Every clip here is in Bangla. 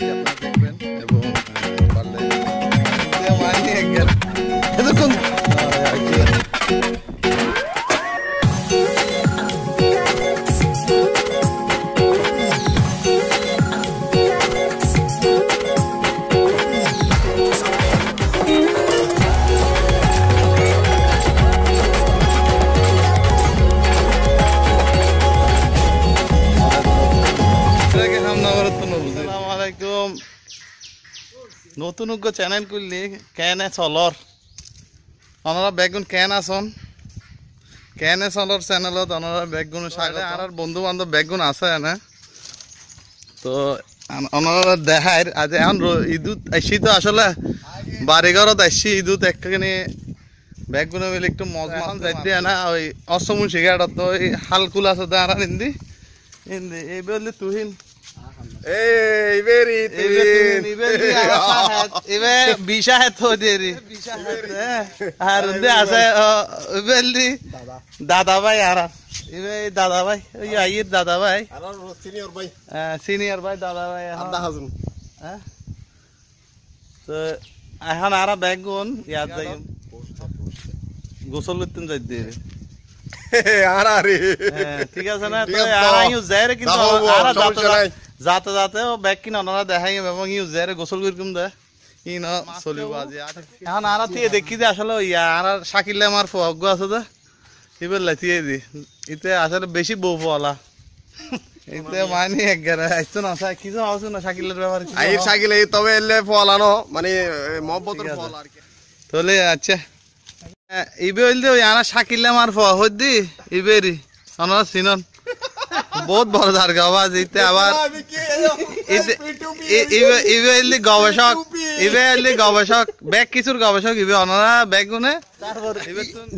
Yeah. আসসালামালাইকুম নতুন চ্যানেল করলি কেনে চলর ওনারা বেগুন কেন আসন কেনে চলর চ্যানেলত ওনারা বেগুন সাগরে আর বন্ধু বান্ধব বেগুন আছে এনে। তো ওনারা দেখায় আজ এখন ঈদুত আইসি তো আসলে বাড়িঘরত আইসি ঈদুত একখানি বেগুন মিলে একটু মজা যাইতে না, ওই অসমু সিগারেট তো ওই হালকুল আছে দাঁড়া নিন্দি ইন্দি। এই বললি তুহিন। এই বেরি Ibe tuhin, ibe di asahat, ibe bisa itu diri. Harun dia asa, ibe di dada bay ara, ibe dada bay, iya iya dada senior ভাই senior bay আদা হাজুন তো এখন আরা বেগুন ইয়াদ যাই গোসল করতেন যাই দিয়ে আর আরে ঠিক আছে না তো আছে, আর দাও। কিন্তু আরা সমস্যা যাতে যাতে ও ব্যাগ কিনা ওনারা দেখাই এবং ইউ যাইরে গোসল করিকুম দে। ই না চলিব আজি এখন আরা দিয়ে দেখি যে আসলে ইয়া আর শাকিলে আমার ফগ্গ আছে দে এবার লাতিয়ে দি। ইতে আসলে বেশি বউ ফলা ইতে মানি একগারে আইতো না কিছু আছে না শাকিলের ব্যাপারে আইর আওয়াজ? তবে এলে ফলানো মানে মহব্বতের। ফল আর কি। তাহলে আচ্ছা। ইবে হইলে ওই আনা শাকিলে আমার ফ হদ্দি ইবেরি। অনার সিনন বহুত বড় ধার আওয়াজ ইতে আবার ইবে হইলে গবেষক ইবে হইলে গবেষক ব্যাগ কিছুর গবেষক ইবে অনারা ব্যাগ গুনে।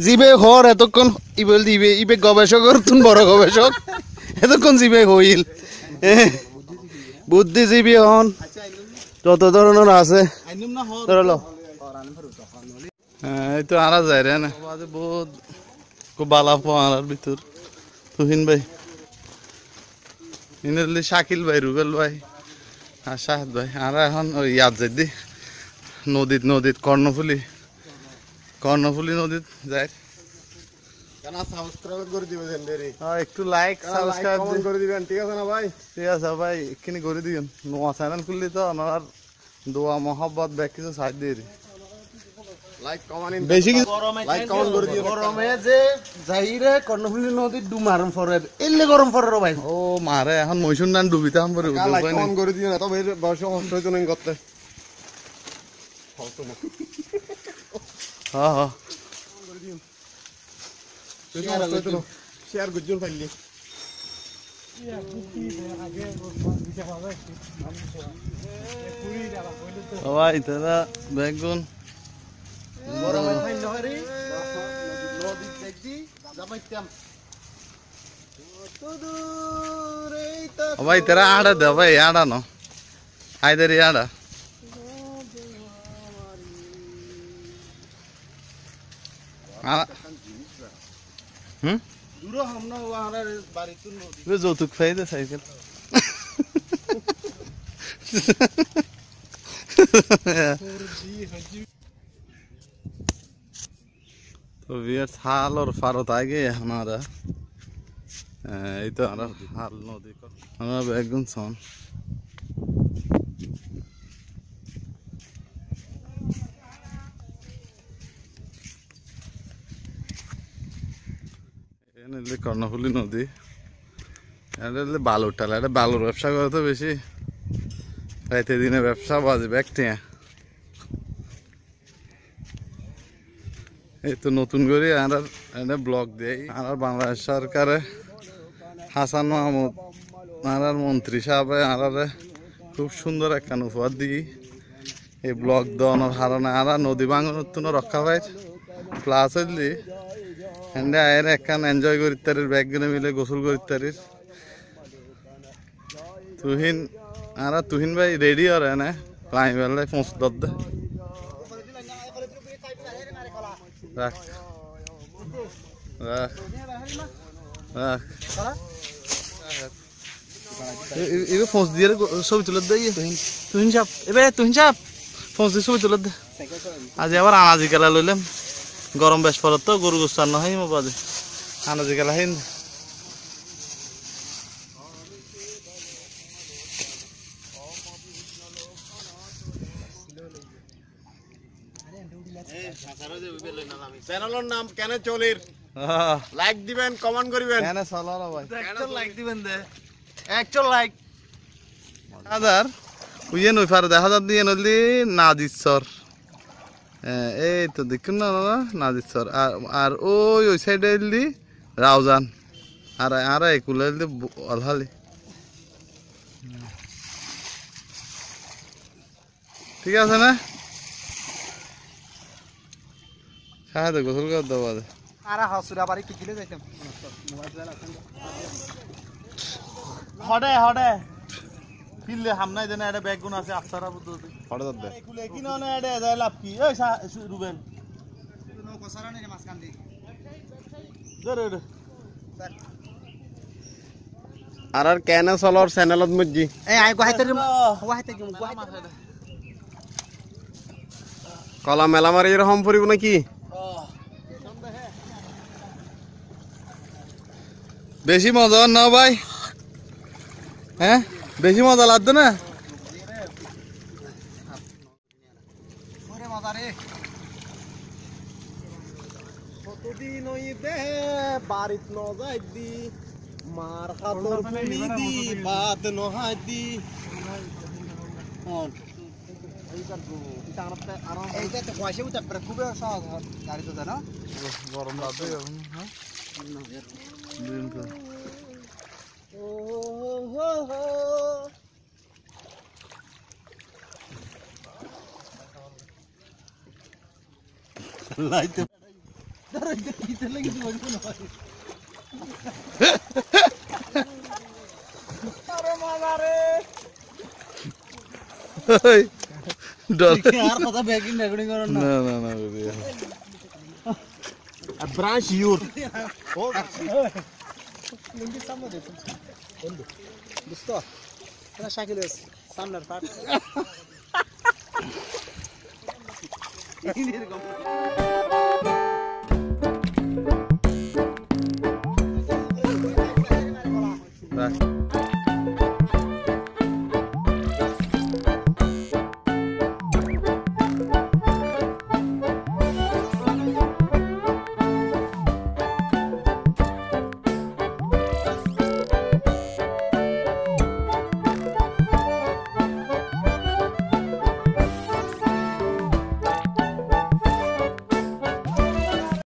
জিবে হর এতক্ষণ ইবে গবেষকর তুন বড় গবেষক। এতক্ষণ জিবে হইল। বুদ্ধিজীবী হন। যত ধরনের আছে। ধরলো হ্যাঁ এই তো আরা যায় রে না? বহুত খুব বালা পো আরার ভিতর। তুহিন ভাই। ইনলি শাকিল ভাই রুবেল ভাই আর শাহেদ ভাই। আর এখন ওই ইয়াদ যাই দি নদীত নদীত কর্ণফুলি। কর্ণফুলি নদীত দিবেন দেরি? হ্যাঁ, একটু লাইক সাবস্ক্রাইব করে দিবেন ঠিক আছে না ভাই? ঠিক আছে ভাই এক্ষুনি করে দিন নোয়া চ্যানেল খুললি তো আমার দোয়া মহব্বত ব্যাগ কিছু সাহায্য দিয়ে শেয়ার গুজন পাইলি সবাই তারা বেগুন গরমে খাই নহরি নদীর যাইতি যাবাইতাম সবাই তারা আড়া দে ভাই আড়া ন আইদারি আড়া আড়া হুম দূর হম না ওহার বাড়ি তুন নদী তুই যৌতুক পাই দে সাইকেল তো বিয়ের হাল ওর ফারত আগে আমরা এই তো আমরা হাল নদী আমরা বেগুন সন এখানে কর্ণফুলি নদী। এটা হলে বালুর টালা এটা বালুর ব্যবসা করে তো বেশি। রাইতে দিনে ব্যবসা বাজে ব্যাগটিয়া এই তো নতুন করে আর এটা ব্লক দেয় আর বাংলাদেশ সরকারে হাসান মাহমুদ আর মন্ত্রী সাহেব আর খুব সুন্দর একখান উপহার দিই। এই ব্লক দেওয়ানোর হারানে আর নদী ভাঙনের তো রক্ষা পাই প্লাস হইলি এন্ডে আয়ের একখান এনজয় করি তারির ব্যাগ মিলে গোসল করি তারির তুহিন আর তুহিন ভাই রেডি আর এনে পাই বেলায় পৌঁছ দে রাখ। রাখ। রাখ। এবে ফোঁস দিয়ে গো- ছবি তুলে দে ইয়ে। তুহিন সাপ। তুহিন সাপ। ফোঁস দিয়ে ছবি তুলে দে। আজ আবার আনাজি গেলা লইলাম। গরম বেশ পড়ত তো গরু গোস্তার নহয় মো বাজে আনাজি গেলা হিন চ্যানেলের নাম কেন চলির? লাইক দিবেন কমেন্ট করবেন। কেন ভাই। লাইক দিবেন দে। লাইক হাজার উইয়ে নই পারে দেখা দিয়ে নলি নাজিসর এই তো দেখুন না দাদা নাজিসর আর আর ওই ওই সাইডে এলি রাউজান। আর আর একুলে এলি অলহালি। ঠিক আছে না? সাহায্য গোসল করে দেবো আজ আর হাসুরা বাড়ি কি কিলে যাইতাম হডে হডে। ফিরলে হামনাই দেনা এটা ব্যাগ গুণ আছে আফসারা বুদ্ধি হঠাৎ দে। একুলে কি না এটা যায় লাভ কি ওই সা- রুবেন কসারা নেই মাছ কান্দি ধরে ধরে আর আর কেন চলর চ্যানেলত মজি এই আই গুয়াহাটি কলা মেলা মারি এরকম ফুরিব নাকি? বেশি মজা না ভাই? হ্যাঁ? বেশি মজা লাগতো না? কতদিন বাড়িত ন যাই দি, মার হাতর দি বাদ নহাই দি। এইটা তো পয়সা উঠে খুবই সহজ গাড়ি তো জানো গরম লাগবে হ্যাঁ দিন তো লাইতে আরে মজা রে ওই, ডর আর রেকর্ডিং করো না না না বেবি ব্রাঞ্চ ইউর লিঙ্গি সামনে দেখুন বন্ধু দোস্ত এটা শাকিল